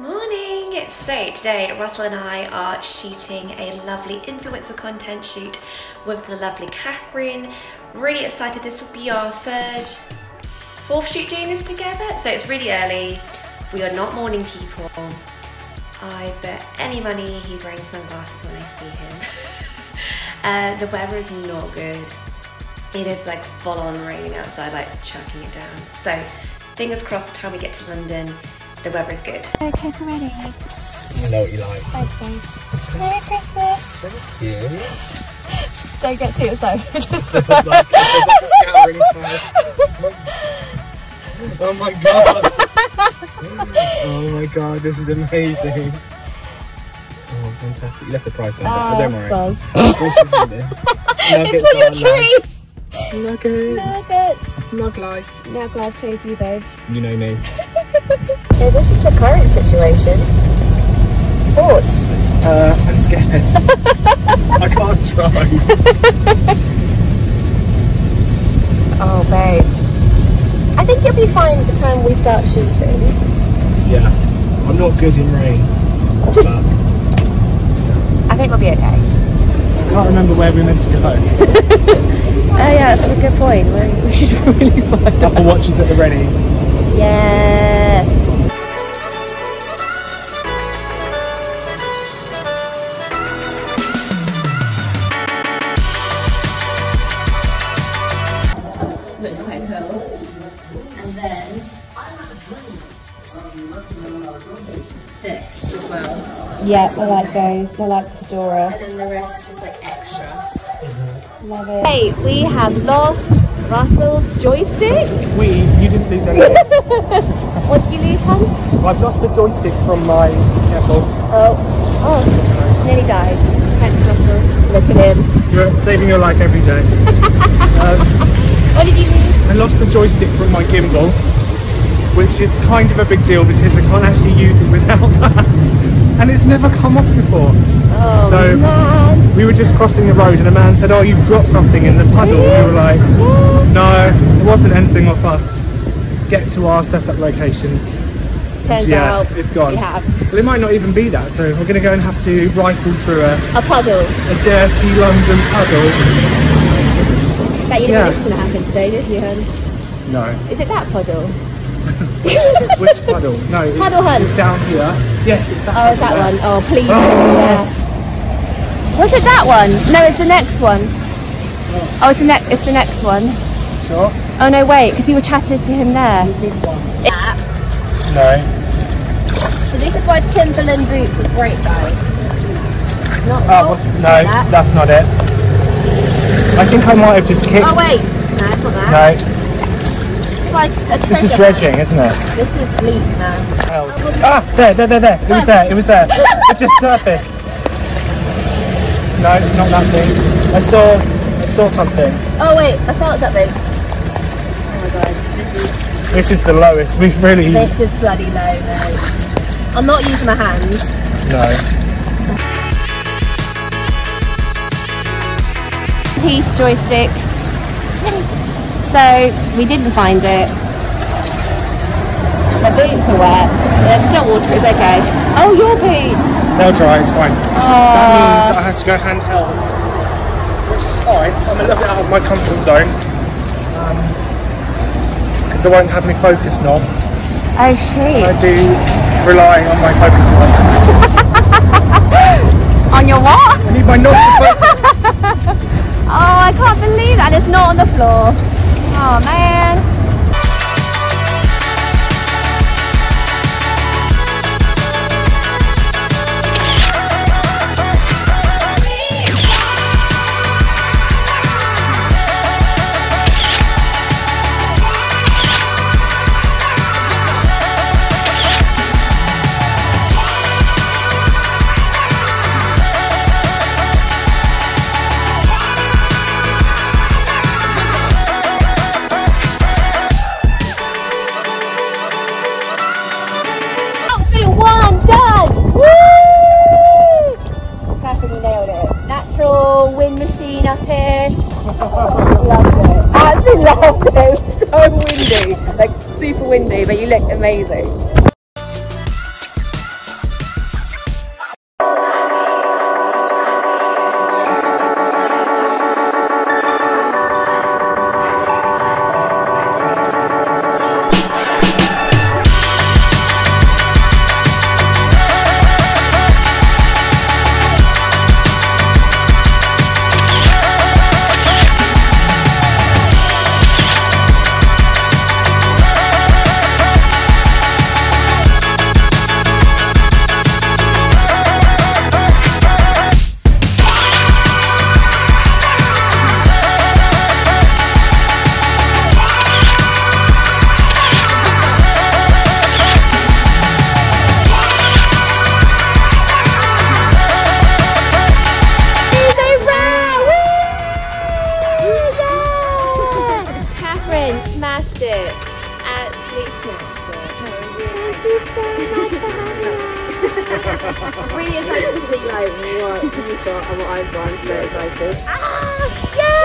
Morning! So today Russell and I are shooting a lovely influencer content shoot with the lovely Kathryn. Really excited, this will be our third, fourth shoot doing this together. So it's really early. We are not morning people. I bet any money he's wearing sunglasses when I see him. uh, the weather is not good. It is like full on raining outside, like chucking it down. So fingers crossed the time we get to London, the weather is good. Okay, I'm ready. I know what you like. Thanks, guys. Merry Christmas. Thank you. Don't get too excited. There's like, there's like a scouring cloud. Oh my god. Oh my god, this is amazing. Oh, fantastic. You left the price on, but Ah, don't worry. soz. We should do this. Nuggets it's for your are life. tree. Nuggets. Nuggets. Nug life. Now glad chose you, babes. You know me. So this is the current situation. Thoughts? Uh, I'm scared. I can't drive. Oh, babe. I think you'll be fine the time we start shooting. Yeah. I'm not good in rain. But I think we'll be okay. I can't remember where we're meant to go. Oh yeah, that's a good point. We we should really find Apple Watches at the ready. Yes. Well. Yeah, I like those. I like Fedora. And then the rest is just like extra. Love it. Hey, we have lost Russell's joystick. We, you didn't lose anything. What did you lose, hon? I've lost the joystick from my careful. Oh, oh, nearly died. Thanks, Russell. Look at him. You're saving your life every day. um, What did you lose? I lost the joystick from my gimbal, which is kind of a big deal because I can't actually use it without that. And it's never come off before. Oh So- man. We were just crossing the road and a man said, oh, you've dropped something in the puddle. We were like, no, it wasn't anything off us. Get to our setup location. Turns yeah, out it's gone. we have it might not even be that, so we're going to go and have to rifle through a, a puddle. a dirty London puddle. That you didn't Yeah. going to happen today, did you, hun? No. Is it that puddle? Which puddle? No, it's, Puddle hunt. it's down here. Yes, it's that one. Oh, it's that puddle one. Oh, please. Oh. Yeah. Was it that one? No, it's the next one. Oh, it's the next. It's the next one. there. Sure. Oh no, wait, because you were chatting to him there. No. So this is why Timberland boots are great, guys. Not Oh, what's, no, that. that's not it. I think I might have just kicked. Oh wait, no, it's not that. No, It's like a this is dredging, isn't it? This is bleak, man. Ah, there, there, there, there. It was there. It was there. It just surfaced. No, not that thing. I saw, I saw something. Oh wait, I felt something. Oh my god, this is This is the lowest. We've really this is bloody low, man. I'm not using my hands. no. Peace joystick. So we didn't find it. The boots are wet. There's still water, it's okay. Oh, your boots! They'll dry. It's fine. Oh. That means that I have to go handheld, which is fine. I'm a little bit out of my comfort zone um, because I won't have any focus knob. Oh, shit. I do rely on my focus knob. On your what? I need my knob to focus. Oh, I can't believe that. It's not on the floor. Oh, man. Loved it. Absolutely loved it. So windy, like super windy, but you looked amazing. Excited like what you've got and what I've. I'm so excited. Ah, yay!